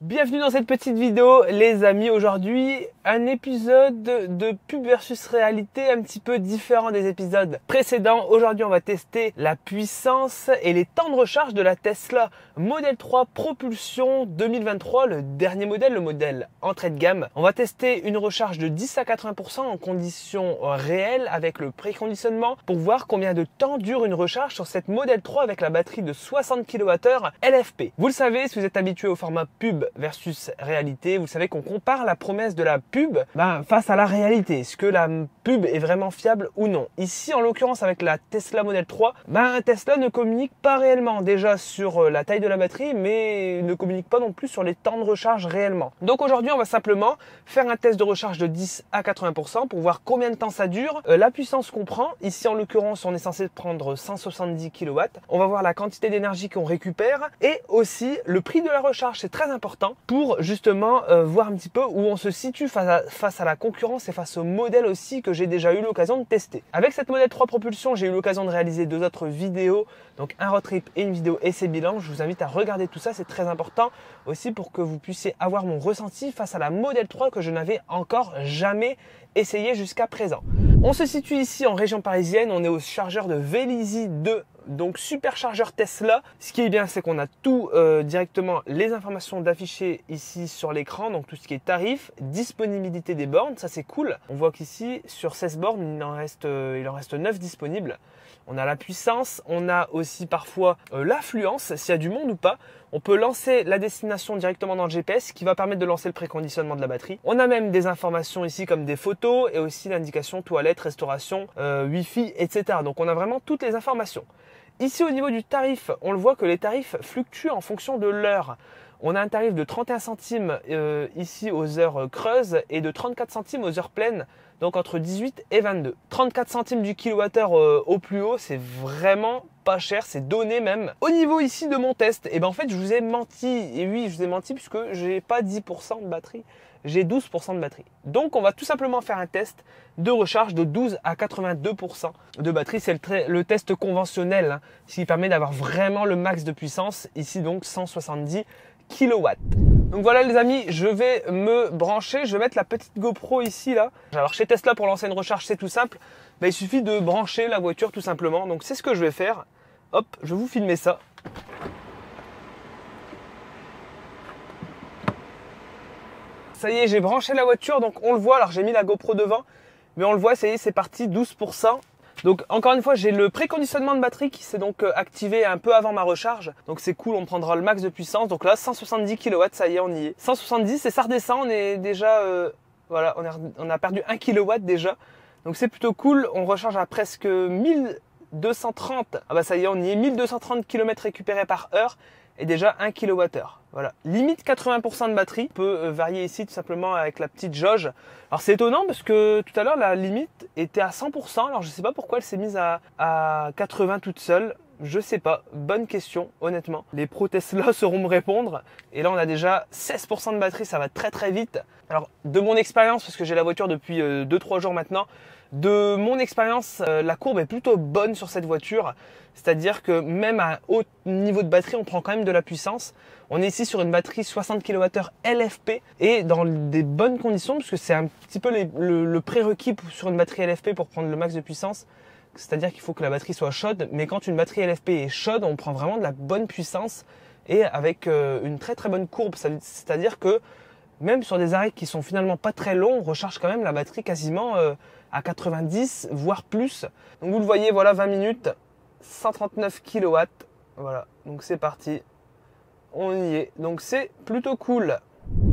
Bienvenue dans cette petite vidéo les amis. Aujourd'hui un épisode de pub versus réalité un petit peu différent des épisodes précédents. Aujourd'hui on va tester la puissance et les temps de recharge de la Tesla Model 3 Propulsion 2023, le dernier modèle, le modèle entrée de gamme. On va tester une recharge de 10 à 80% en conditions réelles avec le préconditionnement pour voir combien de temps dure une recharge sur cette Model 3 avec la batterie de 60 kWh LFP. Vous le savez si vous êtes habitué au format pub versus réalité. Vous savez qu'on compare la promesse de la pub ben, face à la réalité. Est-ce que la pub est vraiment fiable ou non? Ici, en l'occurrence, avec la Tesla Model 3, ben, Tesla ne communique pas réellement déjà sur euh, la taille de la batterie, mais ne communique pas non plus sur les temps de recharge réellement. Donc aujourd'hui, on va simplement faire un test de recharge de 10 à 80% pour voir combien de temps ça dure, euh, la puissance qu'on prend. Ici, en l'occurrence, on est censé prendre 170 kW. On va voir la quantité d'énergie qu'on récupère et aussi le prix de la recharge. C'est très important pour justement euh, voir un petit peu où on se situe face à, la concurrence et face au modèle aussi que j'ai déjà eu l'occasion de tester. Avec cette modèle 3 propulsion, j'ai eu l'occasion de réaliser deux autres vidéos, donc un road trip et une vidéo essai bilan. Je vous invite à regarder tout ça, c'est très important aussi pour que vous puissiez avoir mon ressenti face à la modèle 3 que je n'avais encore jamais essayé jusqu'à présent. On se situe ici en région parisienne, on est au chargeur de Vélizy 2 donc superchargeur Tesla. Ce qui est bien, c'est qu'on a tout euh, directement les informations d'afficher ici sur l'écran, donc tout ce qui est tarif, disponibilité des bornes, ça c'est cool. On voit qu'ici sur 16 bornes, il en reste, euh, il en reste 9 disponibles. On a la puissance, on a aussi parfois euh, l'affluence, s'il y a du monde ou pas. On peut lancer la destination directement dans le GPS qui va permettre de lancer le préconditionnement de la batterie. On a même des informations ici comme des photos et aussi l'indication toilette, restauration, Wi-Fi, etc. Donc on a vraiment toutes les informations. Ici au niveau du tarif, on le voit que les tarifs fluctuent en fonction de l'heure. On a un tarif de 31 centimes euh, ici aux heures creuses et de 34 centimes aux heures pleines, donc entre 18 et 22. 34 centimes du kilowattheure euh, au plus haut, c'est vraiment pas cher, c'est donné même. Au niveau ici de mon test, et eh ben en fait je vous ai menti, et oui je vous ai menti puisque j'ai pas 10% de batterie j'ai 12% de batterie. Donc on va tout simplement faire un test de recharge de 12 à 82% de batterie. C'est le, test conventionnel, hein, ce qui permet d'avoir vraiment le max de puissance. Ici donc 170 kW. Donc voilà les amis, je vais me brancher, je vais mettre la petite GoPro ici là. Alors chez Tesla pour lancer une recharge c'est tout simple, il suffit de brancher la voiture tout simplement. Donc c'est ce que je vais faire. Hop, je vais vous filmer ça. Ça y est, j'ai branché la voiture, donc on le voit. Alors j'ai mis la GoPro devant, mais on le voit, ça y est, c'est parti, 12%. Donc encore une fois, j'ai le préconditionnement de batterie qui s'est donc euh, activé un peu avant ma recharge. Donc c'est cool, on prendra le max de puissance. Donc là, 170 kW, ça y est, on y est. 170 et ça redescend, on est déjà... Euh, voilà, on, a perdu 1 kW déjà. Donc c'est plutôt cool, on recharge à presque 1230. Ah bah ça y est, on y est, 1230 km récupérés par heure et déjà 1 kWh. Voilà. Limite 80% de batterie. Peut euh, varier ici tout simplement avec la petite jauge. Alors c'est étonnant parce que tout à l'heure la limite était à 100%. Alors je sais pas pourquoi elle s'est mise à, à 80 toute seule. Je sais pas. Bonne question, honnêtement. Les pros Tesla sauront me répondre. Et là, on a déjà 16% de batterie. Ça va très très vite. Alors, de mon expérience, parce que j'ai la voiture depuis 2-3 euh, jours maintenant, de mon expérience, euh, la courbe est plutôt bonne sur cette voiture. C'est-à-dire que même à haut niveau de batterie, on prend quand même de la puissance. On est ici sur une batterie 60 kWh LFP et dans des bonnes conditions, puisque c'est un petit peu le, prérequis sur une batterie LFP pour prendre le max de puissance. C'est-à-dire qu'il faut que la batterie soit chaude, mais quand une batterie LFP est chaude, on prend vraiment de la bonne puissance et avec euh, une très très bonne courbe. C'est-à-dire que même sur des arrêts qui sont finalement pas très longs, on recharge quand même la batterie quasiment euh, à 90 voire plus. Donc vous le voyez, voilà 20 minutes, 139 kW. Voilà, donc c'est parti. On y est. Donc c'est plutôt cool.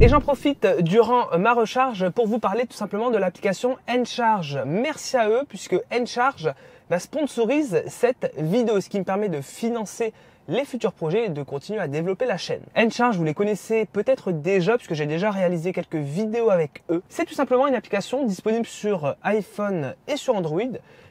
Et j'en profite durant ma recharge pour vous parler tout simplement de l'application Encharge. Merci à eux puisque Encharge bah, sponsorise cette vidéo, ce qui me permet de financer les futurs projets et de continuer à développer la chaîne. Encharge, vous les connaissez peut-être déjà puisque j'ai déjà réalisé quelques vidéos avec eux. C'est tout simplement une application disponible sur iPhone et sur Android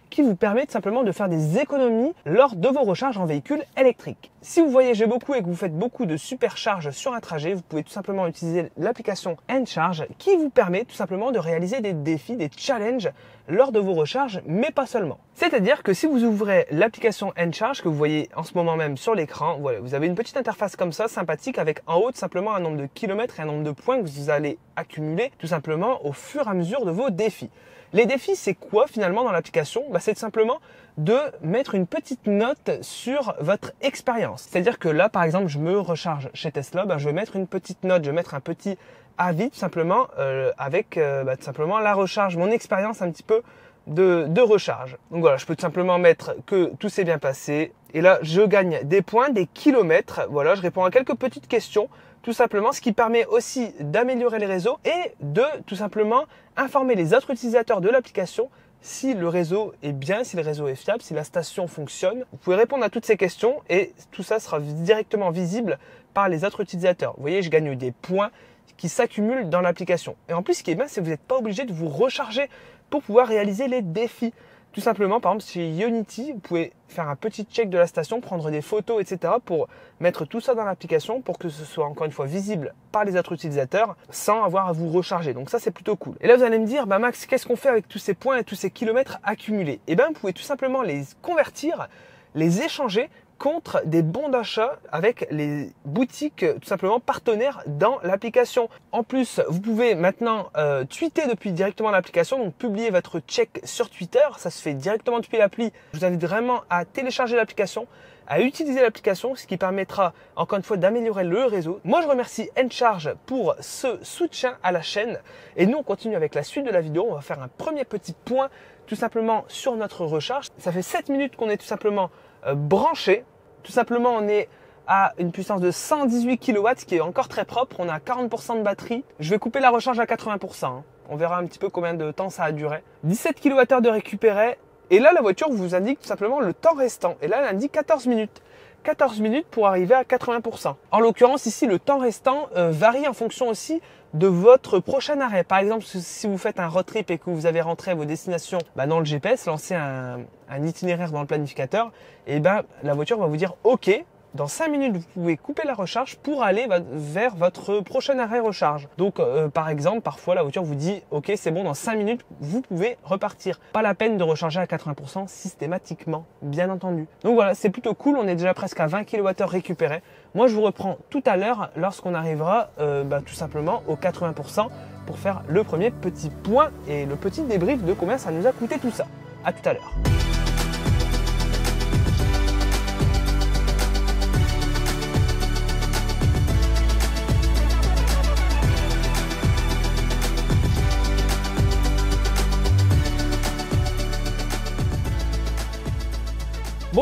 qui vous permet tout simplement de faire des économies lors de vos recharges en véhicule électrique. Si vous voyagez beaucoup et que vous faites beaucoup de supercharge sur un trajet, vous pouvez tout simplement utiliser l'application Encharge qui vous permet tout simplement de réaliser des défis, des challenges lors de vos recharges, mais pas seulement. C'est-à-dire que si vous ouvrez l'application Encharge que vous voyez en ce moment même sur l'écran, voilà, vous avez une petite interface comme ça, sympathique, avec en haut simplement un nombre de kilomètres et un nombre de points que vous allez accumuler tout simplement au fur et à mesure de vos défis. Les défis, c'est quoi finalement dans l'application? Bah, C'est simplement de mettre une petite note sur votre expérience. C'est-à-dire que là, par exemple, je me recharge chez Tesla, bah, je vais mettre une petite note, je vais mettre un petit avis tout simplement euh, avec euh, bah, tout simplement la recharge, mon expérience un petit peu de, de, recharge. Donc voilà, je peux tout simplement mettre que tout s'est bien passé. Et là, je gagne des points, des kilomètres. Voilà, je réponds à quelques petites questions tout simplement, ce qui permet aussi d'améliorer les réseaux et de tout simplement informer les autres utilisateurs de l'application si le réseau est bien, si le réseau est fiable, si la station fonctionne. Vous pouvez répondre à toutes ces questions et tout ça sera directement visible par les autres utilisateurs. Vous voyez, je gagne des points qui s'accumulent dans l'application. Et en plus, ce qui est bien, c'est que vous n'êtes pas obligé de vous recharger pour pouvoir réaliser les défis. Tout simplement, par exemple, chez Unity, vous pouvez faire un petit check de la station, prendre des photos, etc. pour mettre tout ça dans l'application pour que ce soit encore une fois visible par les autres utilisateurs sans avoir à vous recharger. Donc ça, c'est plutôt cool. Et là, vous allez me dire, bah Max, qu'est-ce qu'on fait avec tous ces points et tous ces kilomètres accumulés? Eh bien, vous pouvez tout simplement les convertir, les échanger contre des bons d'achat avec les boutiques tout simplement partenaires dans l'application. En plus, vous pouvez maintenant euh, tweeter depuis directement l'application, donc publier votre check sur Twitter, ça se fait directement depuis l'appli. Je vous invite vraiment à télécharger l'application, à utiliser l'application, ce qui permettra encore une fois d'améliorer le réseau. Moi, je remercie Encharge pour ce soutien à la chaîne et nous on continue avec la suite de la vidéo. On va faire un premier petit point tout simplement sur notre recharge. Ça fait 7 minutes qu'on est tout simplement euh, branché. Tout simplement, on est à une puissance de 118 kW, qui est encore très propre. On a 40% de batterie. Je vais couper la recharge à 80%. Hein. On verra un petit peu combien de temps ça a duré. 17 kWh de récupéré. Et là, la voiture vous indique tout simplement le temps restant. Et là, elle indique 14 minutes. 14 minutes pour arriver à 80%. En l'occurrence, ici, le temps restant euh, varie en fonction aussi de votre prochain arrêt. Par exemple, si vous faites un road trip et que vous avez rentré à vos destinations bah, dans le GPS, lancez un, un, itinéraire dans le planificateur, et ben la voiture va vous dire OK, dans 5 minutes, vous pouvez couper la recharge pour aller vers votre prochain arrêt recharge. Donc, euh, par exemple, parfois la voiture vous dit OK, c'est bon, dans 5 minutes, vous pouvez repartir. Pas la peine de recharger à 80% systématiquement, bien entendu. Donc voilà, c'est plutôt cool. On est déjà presque à 20 kWh récupérés. Moi, je vous reprends tout à l'heure lorsqu'on arrivera euh, bah, tout simplement aux 80% pour faire le premier petit point et le petit débrief de combien ça nous a coûté tout ça. À tout à l'heure.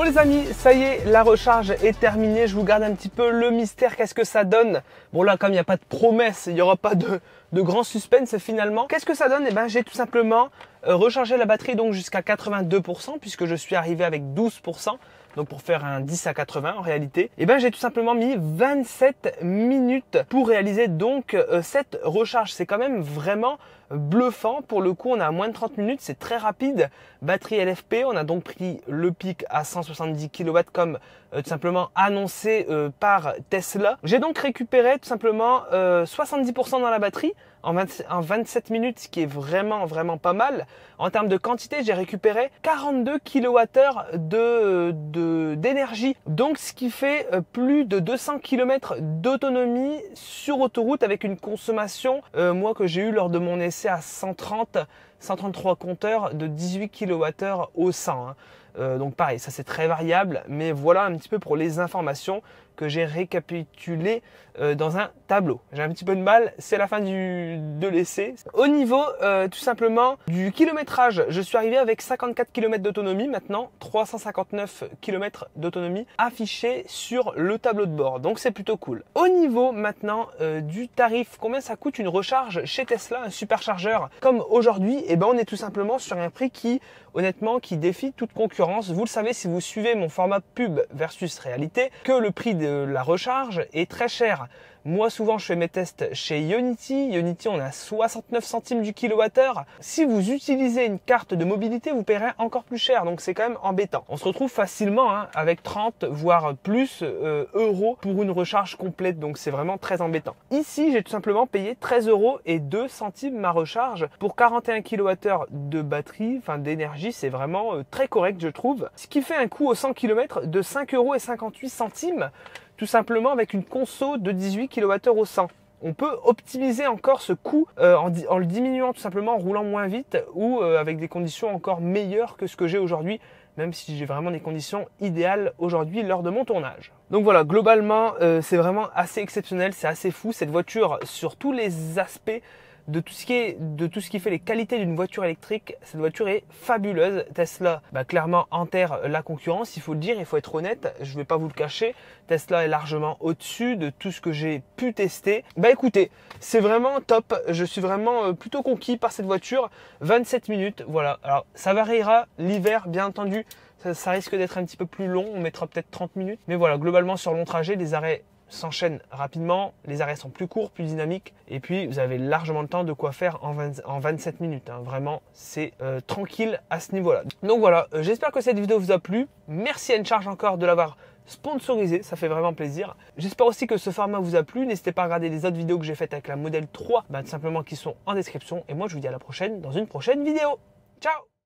Les amis, ça y est, la recharge est terminée. Je vous garde un petit peu le mystère, qu'est-ce que ça donne? Bon là, comme il n'y a pas de promesse, il n'y aura pas de, de grand suspense finalement. Qu'est-ce que ça donne? Eh ben, j'ai tout simplement euh, rechargé la batterie donc jusqu'à 82% puisque je suis arrivé avec 12% donc pour faire un 10 à 80 en réalité, eh ben j'ai tout simplement mis 27 minutes pour réaliser donc euh, cette recharge. C'est quand même vraiment bluffant. Pour le coup, on a moins de 30 minutes, c'est très rapide. Batterie LFP, on a donc pris le pic à 170 kW comme tout simplement annoncé euh, par Tesla. J'ai donc récupéré tout simplement 70% dans la batterie en, 27 minutes, ce qui est vraiment, vraiment pas mal. En termes de quantité, j'ai récupéré 42 kWh de, d'énergie. Donc, ce qui fait euh, plus de 200 km d'autonomie sur autoroute avec une consommation, euh, moi, que j'ai eu lors de mon essai à 130, 133 compteurs de 18 kWh au 100. Hein. Euh, donc pareil, ça c'est très variable, mais voilà un petit peu pour les informations que j'ai récapitulé euh, dans un tableau. J'ai un petit peu de mal, c'est la fin du, de l'essai. Au niveau euh, tout simplement du kilométrage, je suis arrivé avec 54 km d'autonomie maintenant, 359 km d'autonomie affiché sur le tableau de bord. Donc c'est plutôt cool. Au niveau maintenant euh, du tarif, combien ça coûte une recharge chez Tesla, un superchargeur comme aujourd'hui? Eh ben on est tout simplement sur un prix qui honnêtement qui défie toute concurrence. Vous le savez si vous suivez mon format pub versus réalité que le prix de la recharge est très cher. Moi, souvent, je fais mes tests chez Ionity. Ionity, on a 69 centimes du kilowattheure. Si vous utilisez une carte de mobilité, vous paierez encore plus cher. Donc, c'est quand même embêtant. On se retrouve facilement hein, avec 30 voire plus euh, euros pour une recharge complète. Donc, c'est vraiment très embêtant. Ici, j'ai tout simplement payé 13 euros et 2 centimes ma recharge pour 41 kWh de batterie, enfin d'énergie. C'est vraiment euh, très correct, je trouve. Ce qui fait un coût au 100 km de 5 euros et 58 centimes tout simplement avec une conso de 18 kWh au 100 on peut optimiser encore ce coût euh, en, le diminuant tout simplement en roulant moins vite ou euh, avec des conditions encore meilleures que ce que j'ai aujourd'hui, même si j'ai vraiment des conditions idéales aujourd'hui lors de mon tournage. Donc voilà, globalement, euh, c'est vraiment assez exceptionnel, c'est assez fou. Cette voiture, sur tous les aspects, de tout ce qui est de tout ce qui fait les qualités d'une voiture électrique, cette voiture est fabuleuse. Tesla, bah, clairement enterre la concurrence, il faut le dire, il faut être honnête. Je vais pas vous le cacher. Tesla est largement au-dessus de tout ce que j'ai pu tester. Bah écoutez, c'est vraiment top. Je suis vraiment euh, plutôt conquis par cette voiture. 27 minutes, voilà. Alors ça variera l'hiver, bien entendu. Ça, risque d'être un petit peu plus long. On mettra peut-être 30 minutes. Mais voilà, globalement sur long trajet, les arrêts s'enchaînent rapidement, les arrêts sont plus courts, plus dynamiques, et puis vous avez largement le temps de quoi faire en, en 27 minutes. Hein. Vraiment, c'est euh, tranquille à ce niveau-là. Donc voilà, euh, j'espère que cette vidéo vous a plu. Merci à Charge encore de l'avoir sponsorisé, ça fait vraiment plaisir. J'espère aussi que ce format vous a plu. N'hésitez pas à regarder les autres vidéos que j'ai faites avec la modèle 3, bah, tout simplement qui sont en description. Et moi, je vous dis à la prochaine dans une prochaine vidéo. Ciao